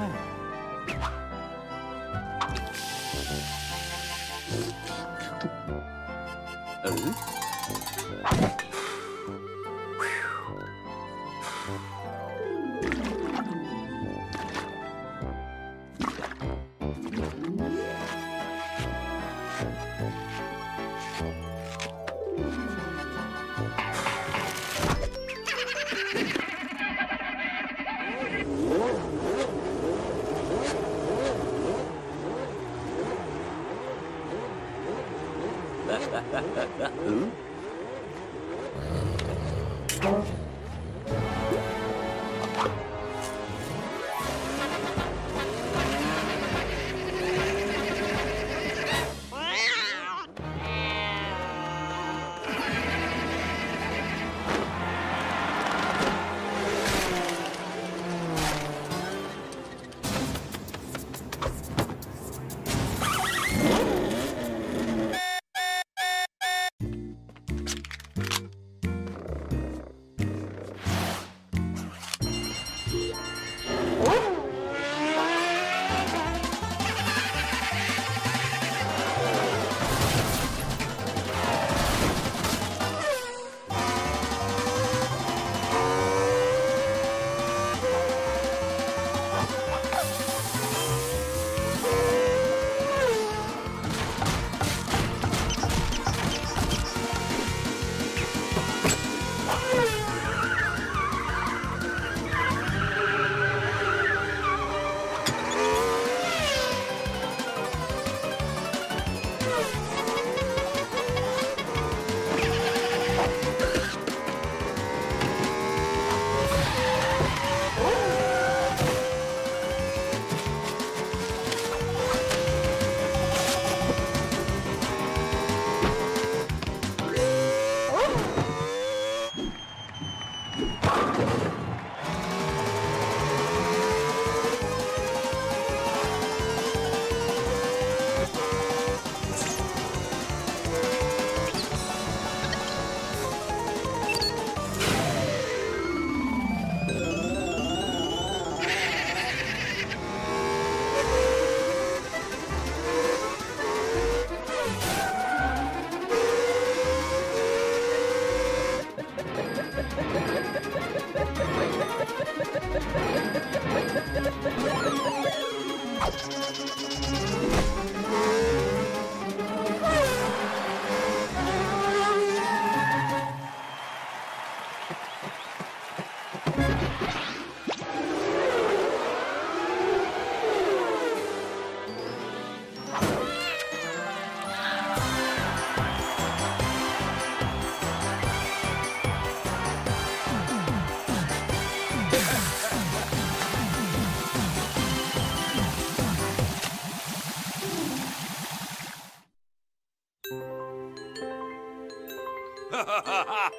哎。ハハハハ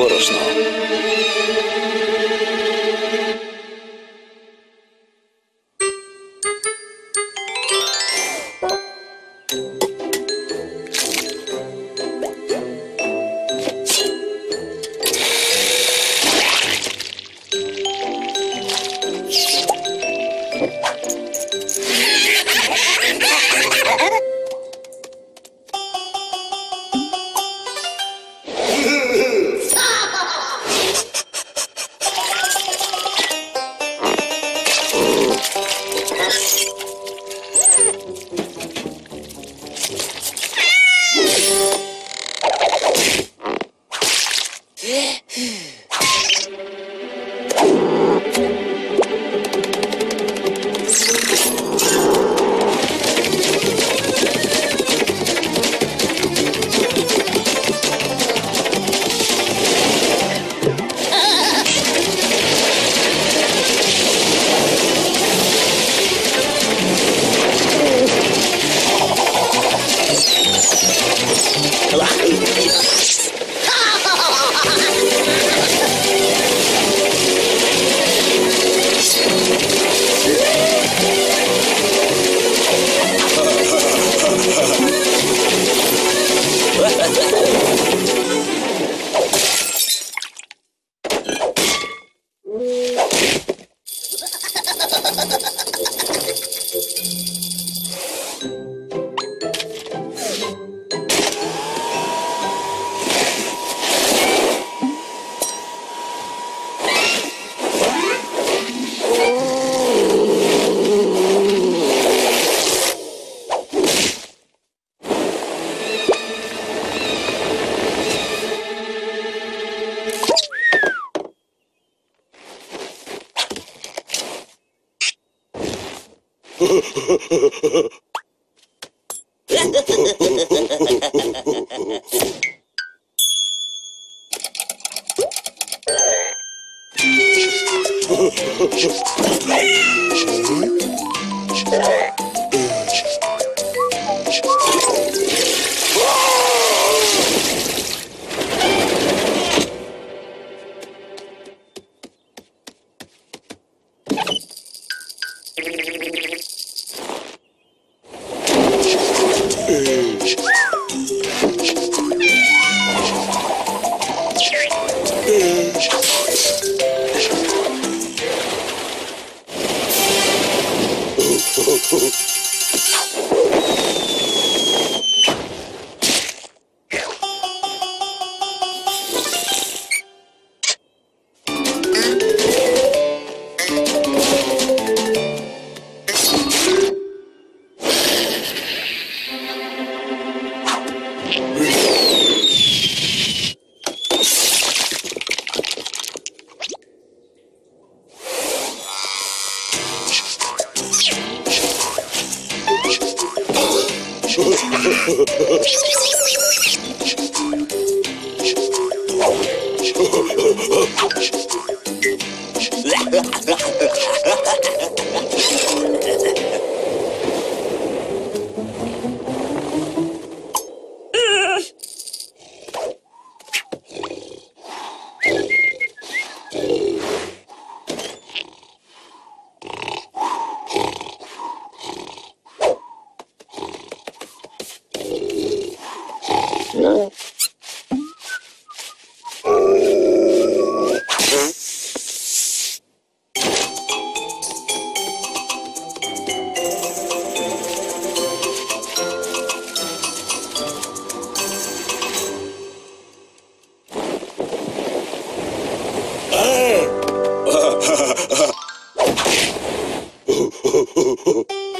борошно. Oh, ha ha ha! ho, ho.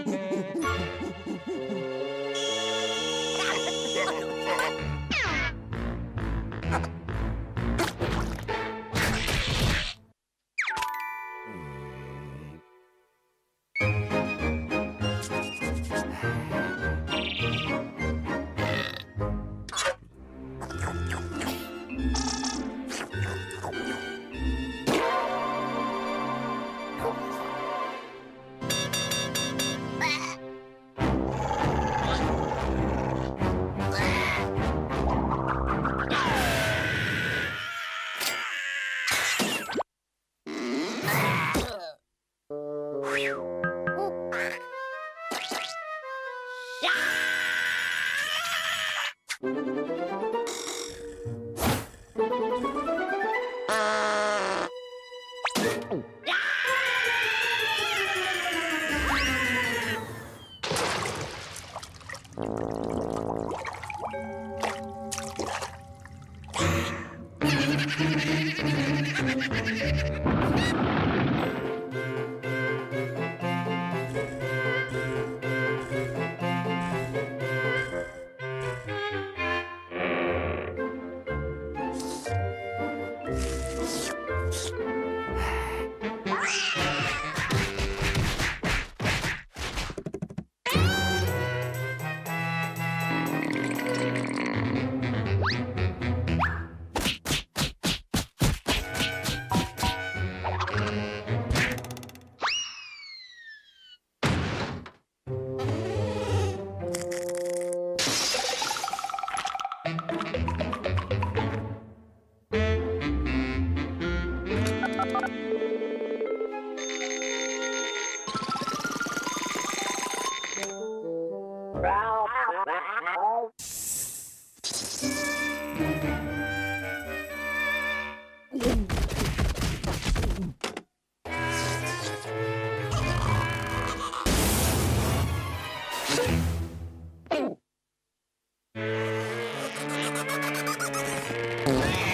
Thank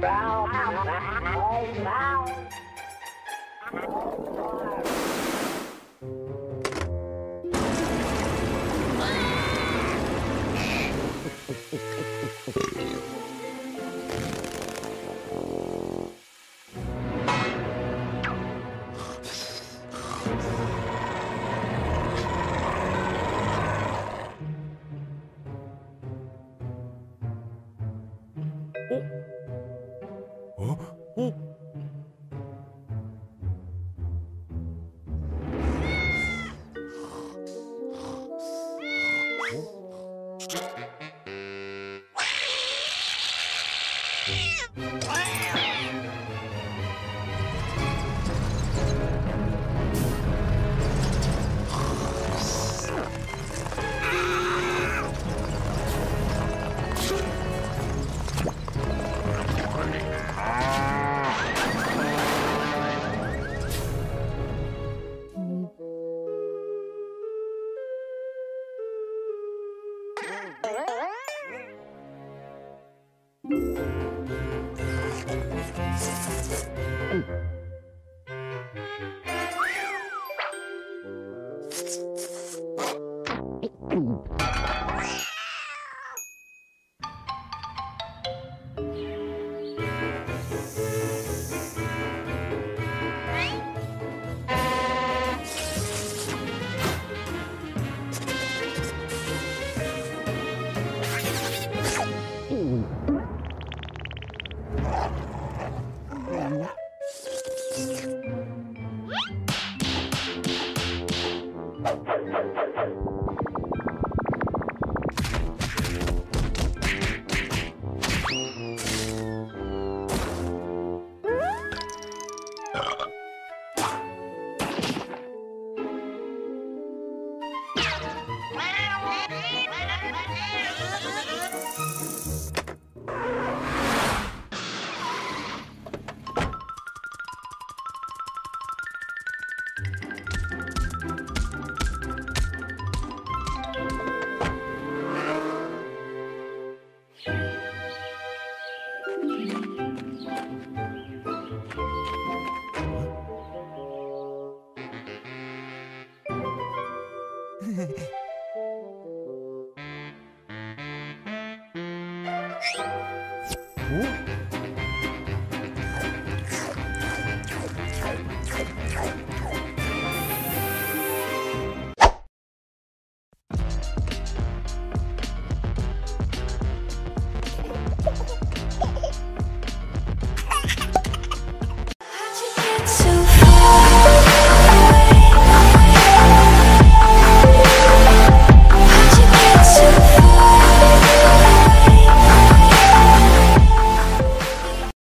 brown, brown, brown.